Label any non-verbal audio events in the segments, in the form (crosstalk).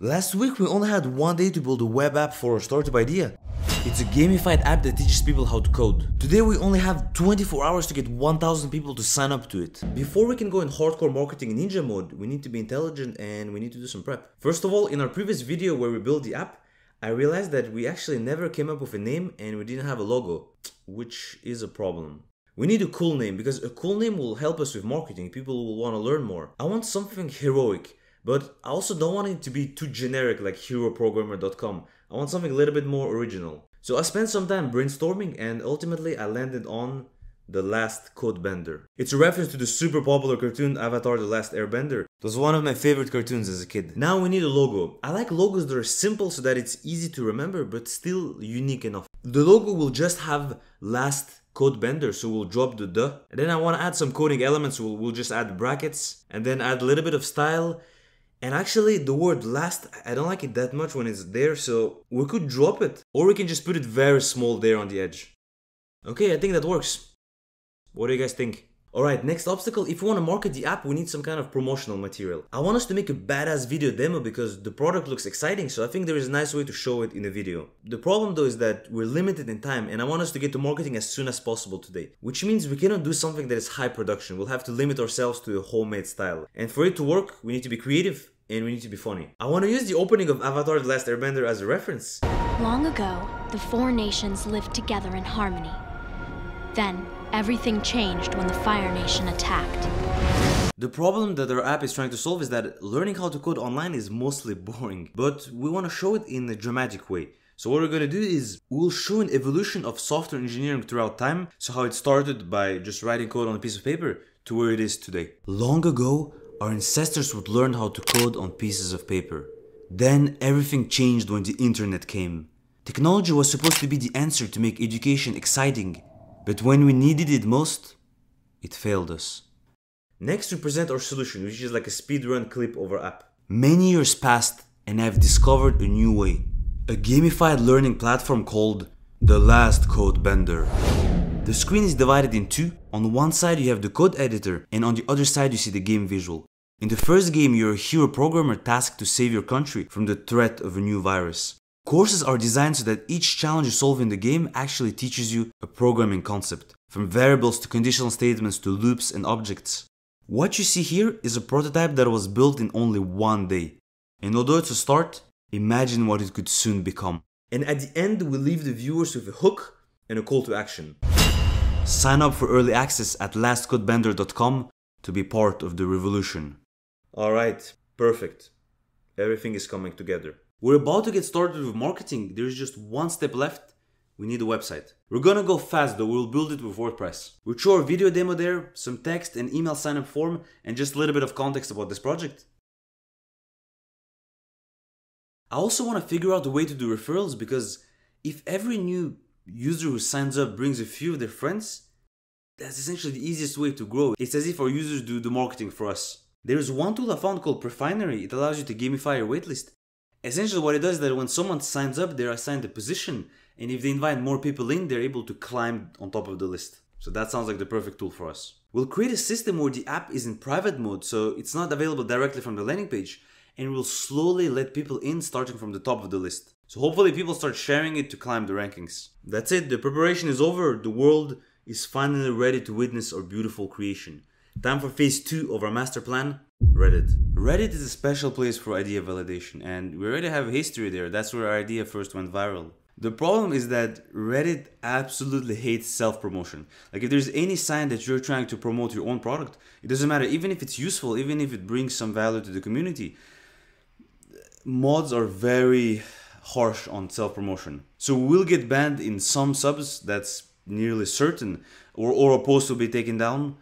Last week we only had one day to build a web app for a startup idea. It's a gamified app that teaches people how to code. Today we only have 24 hours to get 1000 people to sign up to it. Before we can go in hardcore marketing ninja mode, we need to be intelligent and we need to do some prep. First of all, in our previous video where we built the app, I realized that we actually never came up with a name and we didn't have a logo, which is a problem. We need a cool name because a cool name will help us with marketing. People will want to learn more. I want something heroic, but I also don't want it to be too generic like heroprogrammer.com. I want something a little bit more original. So I spent some time brainstorming and ultimately I landed on The Last Codebender. It's a reference to the super popular cartoon Avatar The Last Airbender. It was one of my favorite cartoons as a kid. Now we need a logo. I like logos that are simple so that it's easy to remember but still unique enough. The logo will just have Last Codebender, so we'll drop the the. And then I want to add some coding elements, we'll, we'll just add brackets and then add a little bit of style and actually, the word last, I don't like it that much when it's there, so we could drop it. Or we can just put it very small there on the edge. Okay, I think that works. What do you guys think? Alright, next obstacle. If we want to market the app, we need some kind of promotional material. I want us to make a badass video demo because the product looks exciting, so I think there is a nice way to show it in a video. The problem though is that we're limited in time and I want us to get to marketing as soon as possible today. Which means we cannot do something that is high production. We'll have to limit ourselves to a homemade style. And for it to work, we need to be creative and we need to be funny. I want to use the opening of Avatar The Last Airbender as a reference. Long ago, the four nations lived together in harmony. Then, everything changed when the Fire Nation attacked. The problem that our app is trying to solve is that learning how to code online is mostly (laughs) boring, but we want to show it in a dramatic way. So what we're going to do is we'll show an evolution of software engineering throughout time. So how it started by just writing code on a piece of paper to where it is today. Long ago, our ancestors would learn how to code on pieces of paper. Then everything changed when the internet came. Technology was supposed to be the answer to make education exciting, but when we needed it most, it failed us. Next, we present our solution, which is like a speedrun clip our app. Many years passed, and I've discovered a new way a gamified learning platform called The Last Code Bender. The screen is divided in two. On one side you have the code editor and on the other side you see the game visual. In the first game you're a hero programmer tasked to save your country from the threat of a new virus. Courses are designed so that each challenge you solve in the game actually teaches you a programming concept, from variables to conditional statements to loops and objects. What you see here is a prototype that was built in only one day. And although it's a start, imagine what it could soon become. And at the end, we leave the viewers with a hook and a call to action. Sign up for early access at lastcodebender.com to be part of the revolution. Alright, perfect. Everything is coming together. We're about to get started with marketing. There's just one step left. We need a website. We're gonna go fast though, we'll build it with WordPress. We'll show a video demo there, some text, an email sign up form, and just a little bit of context about this project. I also want to figure out a way to do referrals because if every new user who signs up brings a few of their friends, that's essentially the easiest way to grow. It's as if our users do the marketing for us. There is one tool I found called Prefinery. It allows you to gamify your waitlist. Essentially, what it does is that when someone signs up, they're assigned a position, and if they invite more people in, they're able to climb on top of the list. So that sounds like the perfect tool for us. We'll create a system where the app is in private mode, so it's not available directly from the landing page, and we'll slowly let people in starting from the top of the list. So hopefully people start sharing it to climb the rankings. That's it, the preparation is over, the world is finally ready to witness our beautiful creation. Time for phase 2 of our master plan, Reddit. Reddit is a special place for idea validation and we already have a history there, that's where our idea first went viral. The problem is that Reddit absolutely hates self promotion. Like, if there's any sign that you're trying to promote your own product, it doesn't matter, even if it's useful, even if it brings some value to the community, mods are very harsh on self promotion. So we'll get banned in some subs, that's nearly certain, or, or a post will be taken down,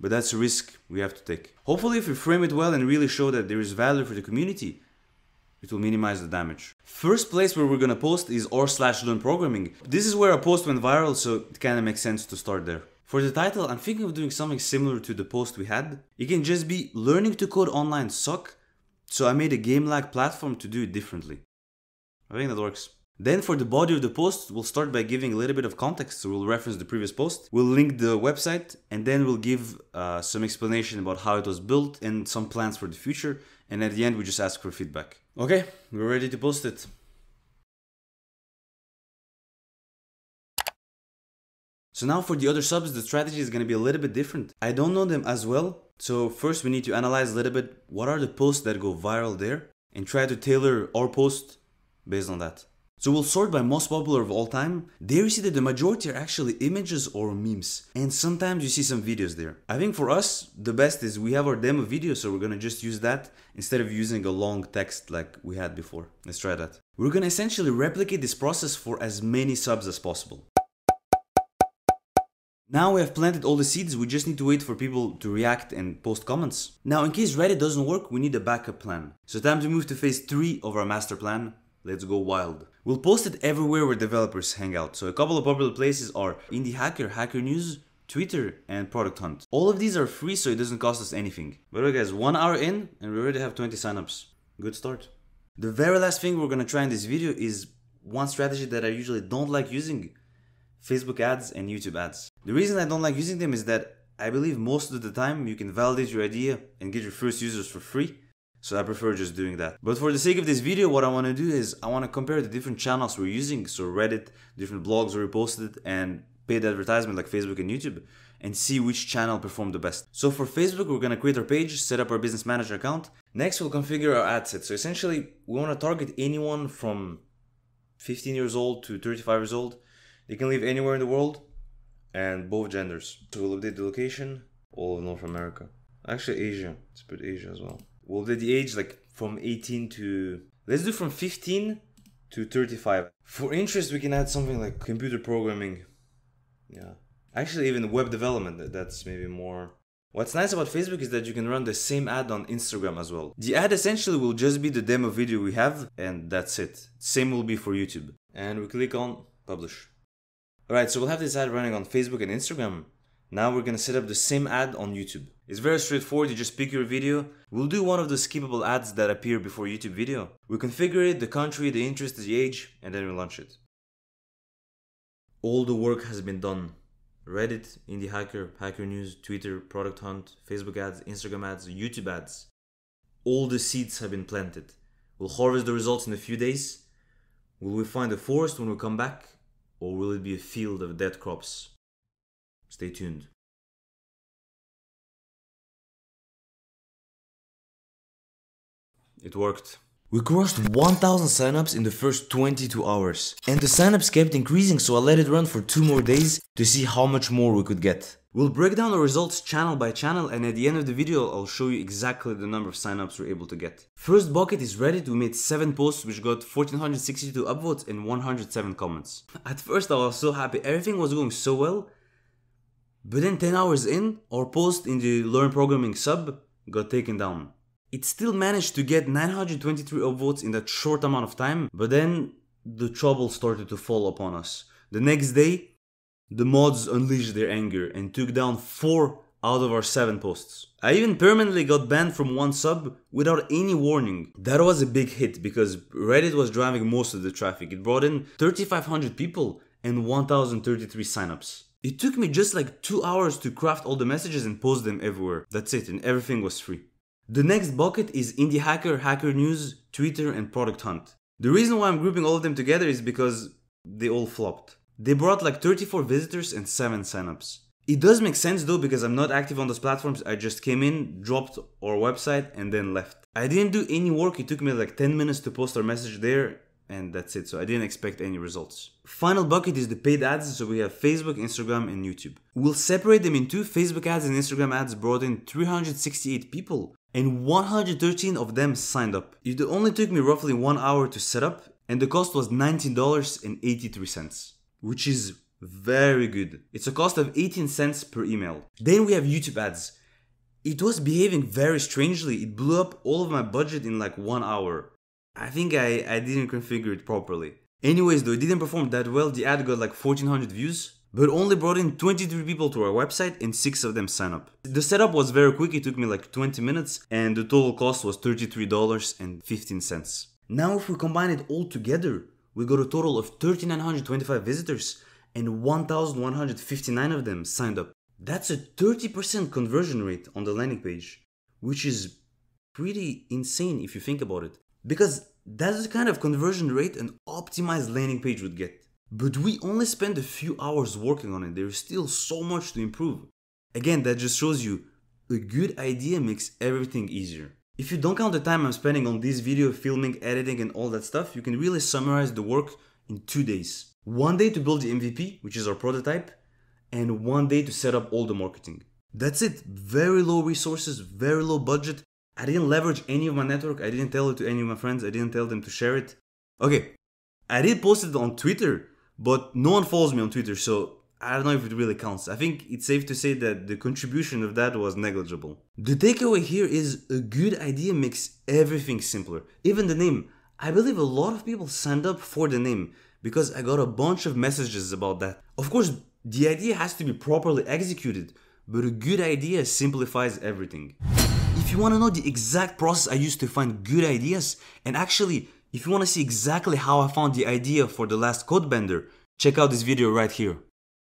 but that's a risk we have to take. Hopefully, if we frame it well and really show that there is value for the community, it will minimize the damage. First place where we're gonna post is r slash learn programming. This is where a post went viral, so it kinda makes sense to start there. For the title, I'm thinking of doing something similar to the post we had. It can just be learning to code online suck so I made a game-like platform to do it differently. I think that works. Then for the body of the post, we'll start by giving a little bit of context. So we'll reference the previous post. We'll link the website and then we'll give uh, some explanation about how it was built and some plans for the future. And at the end, we just ask for feedback. Okay, we're ready to post it. So now for the other subs, the strategy is going to be a little bit different. I don't know them as well. So first we need to analyze a little bit what are the posts that go viral there and try to tailor our post based on that. So we'll sort by most popular of all time. There you see that the majority are actually images or memes. And sometimes you see some videos there. I think for us, the best is we have our demo video, so we're gonna just use that instead of using a long text like we had before. Let's try that. We're gonna essentially replicate this process for as many subs as possible. Now we have planted all the seeds, we just need to wait for people to react and post comments. Now in case Reddit doesn't work, we need a backup plan. So time to move to phase 3 of our master plan. Let's go wild. We'll post it everywhere where developers hang out. So a couple of popular places are Indie Hacker, Hacker News, Twitter, and Product Hunt. All of these are free so it doesn't cost us anything. By the way guys, one hour in and we already have 20 signups. Good start. The very last thing we're gonna try in this video is one strategy that I usually don't like using Facebook ads and YouTube ads. The reason I don't like using them is that I believe most of the time you can validate your idea and get your first users for free. So I prefer just doing that. But for the sake of this video, what I want to do is I want to compare the different channels we're using. So Reddit, different blogs where we posted and paid advertisement like Facebook and YouTube and see which channel performed the best. So for Facebook, we're gonna create our page, set up our business manager account. Next, we'll configure our ad set. So essentially, we wanna target anyone from 15 years old to 35 years old they can live anywhere in the world and both genders. So we'll update the location, all of North America. Actually, Asia. Let's put Asia as well. We'll update the age like from 18 to. Let's do from 15 to 35. For interest, we can add something like computer programming. Yeah. Actually, even web development, that's maybe more. What's nice about Facebook is that you can run the same ad on Instagram as well. The ad essentially will just be the demo video we have, and that's it. Same will be for YouTube. And we click on publish. Alright, so we'll have this ad running on Facebook and Instagram. Now we're gonna set up the same ad on YouTube. It's very straightforward, you just pick your video. We'll do one of the skippable ads that appear before YouTube video. We configure it, the country, the interest, the age, and then we launch it. All the work has been done. Reddit, Indie Hacker, Hacker News, Twitter, Product Hunt, Facebook ads, Instagram ads, YouTube ads. All the seeds have been planted. We'll harvest the results in a few days. Will we find a forest when we come back? or will it be a field of dead crops? Stay tuned. It worked. We crossed 1000 signups in the first 22 hours. And the signups kept increasing so I let it run for 2 more days to see how much more we could get. We'll break down the results channel by channel and at the end of the video I'll show you exactly the number of signups we're able to get. First bucket is Reddit, we made 7 posts which got 1462 upvotes and 107 comments. At first I was so happy, everything was going so well. But then 10 hours in, our post in the Learn Programming sub got taken down. It still managed to get 923 upvotes in that short amount of time, but then the trouble started to fall upon us. The next day, the mods unleashed their anger and took down 4 out of our 7 posts. I even permanently got banned from one sub without any warning. That was a big hit because Reddit was driving most of the traffic. It brought in 3500 people and 1033 signups. It took me just like 2 hours to craft all the messages and post them everywhere. That's it and everything was free. The next bucket is Indie Hacker, Hacker News, Twitter and Product Hunt. The reason why I'm grouping all of them together is because they all flopped. They brought like 34 visitors and 7 signups. It does make sense though because I'm not active on those platforms. I just came in, dropped our website and then left. I didn't do any work. It took me like 10 minutes to post our message there and that's it. So I didn't expect any results. Final bucket is the paid ads. So we have Facebook, Instagram and YouTube. We'll separate them in two. Facebook ads and Instagram ads brought in 368 people and 113 of them signed up. It only took me roughly one hour to set up and the cost was $19.83 which is very good. It's a cost of 18 cents per email. Then we have YouTube ads. It was behaving very strangely. It blew up all of my budget in like one hour. I think I, I didn't configure it properly. Anyways, though, it didn't perform that well. The ad got like 1400 views, but only brought in 23 people to our website and 6 of them sign up. The setup was very quick, it took me like 20 minutes, and the total cost was $33.15. Now, if we combine it all together, we got a total of 3925 visitors and 1,159 of them signed up. That's a 30% conversion rate on the landing page, which is pretty insane if you think about it. Because that's the kind of conversion rate an optimized landing page would get. But we only spent a few hours working on it, there's still so much to improve. Again, that just shows you a good idea makes everything easier. If you don't count the time I'm spending on this video, filming, editing, and all that stuff, you can really summarize the work in two days. One day to build the MVP, which is our prototype, and one day to set up all the marketing. That's it. Very low resources, very low budget. I didn't leverage any of my network. I didn't tell it to any of my friends. I didn't tell them to share it. Okay, I did post it on Twitter, but no one follows me on Twitter, so I don't know if it really counts. I think it's safe to say that the contribution of that was negligible. The takeaway here is a good idea makes everything simpler. Even the name. I believe a lot of people signed up for the name because I got a bunch of messages about that. Of course, the idea has to be properly executed, but a good idea simplifies everything. If you want to know the exact process I used to find good ideas, and actually, if you want to see exactly how I found the idea for the last code bender, check out this video right here.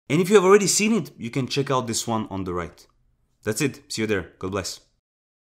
And if you have already seen it, you can check out this one on the right. That's it. See you there. God bless.